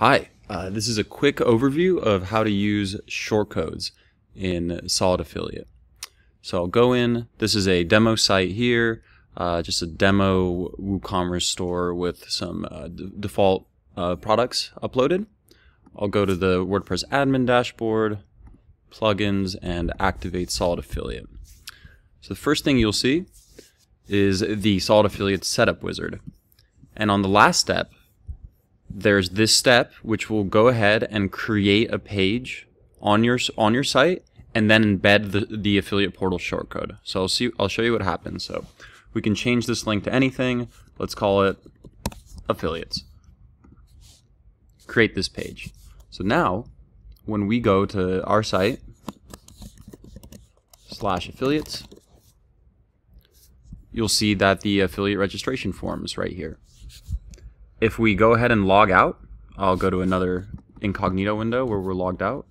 Hi, uh, this is a quick overview of how to use shortcodes in Solid Affiliate. So I'll go in, this is a demo site here, uh, just a demo WooCommerce store with some uh, default uh, products uploaded. I'll go to the WordPress admin dashboard, plugins, and activate Solid Affiliate. So the first thing you'll see is the Solid Affiliate setup wizard. And on the last step, there's this step which will go ahead and create a page on your on your site and then embed the, the affiliate portal shortcode. So I'll see I'll show you what happens. So we can change this link to anything. Let's call it affiliates. Create this page. So now when we go to our site slash affiliates, you'll see that the affiliate registration form is right here if we go ahead and log out, I'll go to another incognito window where we're logged out.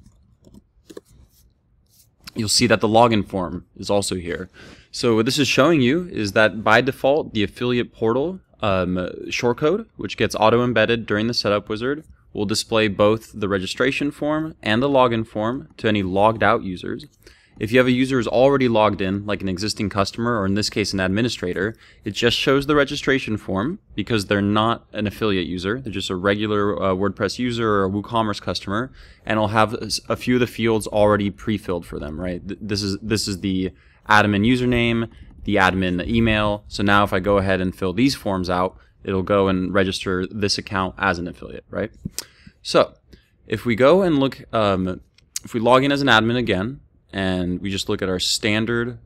You'll see that the login form is also here. So what this is showing you is that by default, the affiliate portal um, shortcode, which gets auto-embedded during the setup wizard, will display both the registration form and the login form to any logged out users. If you have a user who's already logged in, like an existing customer, or in this case, an administrator, it just shows the registration form because they're not an affiliate user. They're just a regular uh, WordPress user or a WooCommerce customer, and it'll have a few of the fields already pre-filled for them, right? This is, this is the admin username, the admin email. So now if I go ahead and fill these forms out, it'll go and register this account as an affiliate, right? So if we go and look, um, if we log in as an admin again, and we just look at our standard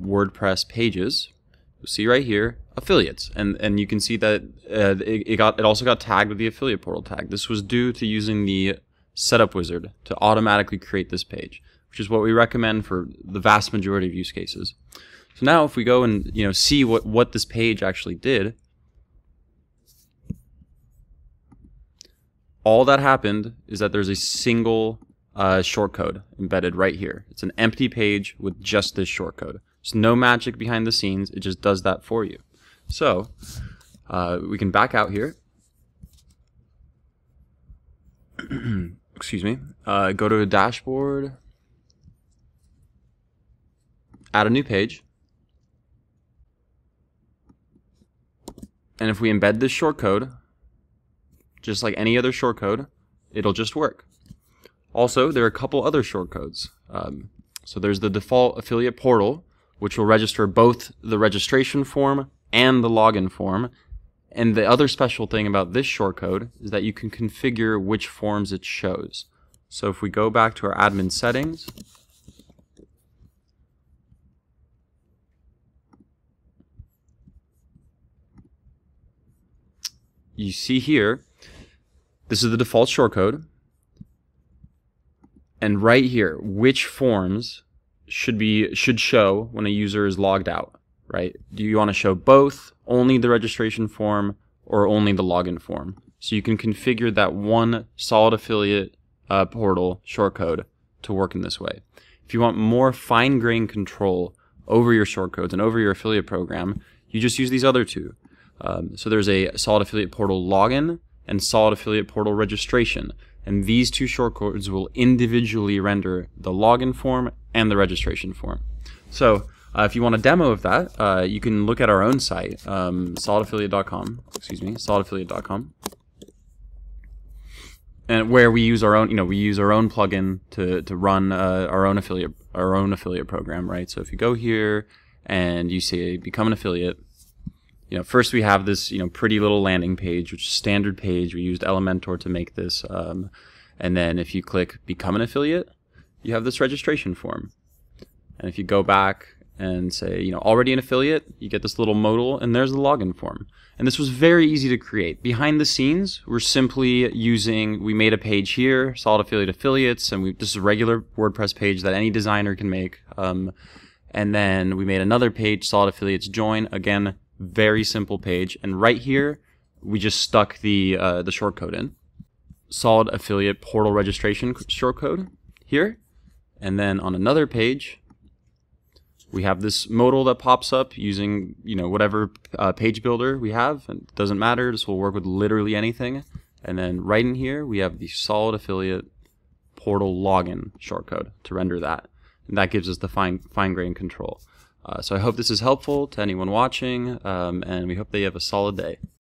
WordPress pages, you'll see right here affiliates, and and you can see that uh, it, it got it also got tagged with the affiliate portal tag. This was due to using the setup wizard to automatically create this page, which is what we recommend for the vast majority of use cases. So now if we go and you know see what what this page actually did, all that happened is that there's a single uh, shortcode embedded right here. It's an empty page with just this shortcode. There's no magic behind the scenes. It just does that for you. So uh, we can back out here. Excuse me. Uh, go to a dashboard. Add a new page. And if we embed this shortcode, just like any other shortcode, it'll just work. Also, there are a couple other shortcodes. Um, so there's the default affiliate portal, which will register both the registration form and the login form. And the other special thing about this shortcode is that you can configure which forms it shows. So if we go back to our admin settings, you see here, this is the default shortcode and right here, which forms should be should show when a user is logged out, right? Do you want to show both, only the registration form, or only the login form? So you can configure that one solid affiliate uh, portal shortcode to work in this way. If you want more fine-grained control over your shortcodes and over your affiliate program, you just use these other two. Um, so there's a solid affiliate portal login and solid affiliate portal registration and these two shortcodes will individually render the login form and the registration form. So uh, if you want a demo of that, uh, you can look at our own site, um, solidaffiliate.com, excuse me, solidaffiliate.com, and where we use our own, you know, we use our own plugin to, to run uh, our own affiliate, our own affiliate program, right? So if you go here and you say become an affiliate, you know, first we have this, you know, pretty little landing page, which is standard page. We used Elementor to make this. Um, and then if you click become an affiliate, you have this registration form. And if you go back and say, you know, already an affiliate, you get this little modal and there's the login form. And this was very easy to create. Behind the scenes, we're simply using, we made a page here, solid affiliate affiliates, and we, this is a regular WordPress page that any designer can make. Um, and then we made another page, solid affiliates join, again, very simple page. And right here, we just stuck the, uh, the shortcode in. Solid affiliate portal registration shortcode here. And then on another page, we have this modal that pops up using, you know, whatever uh, page builder we have. And it doesn't matter. This will work with literally anything. And then right in here, we have the solid affiliate portal login shortcode to render that. And that gives us the fine, fine grain control. Uh, so I hope this is helpful to anyone watching, um, and we hope they have a solid day.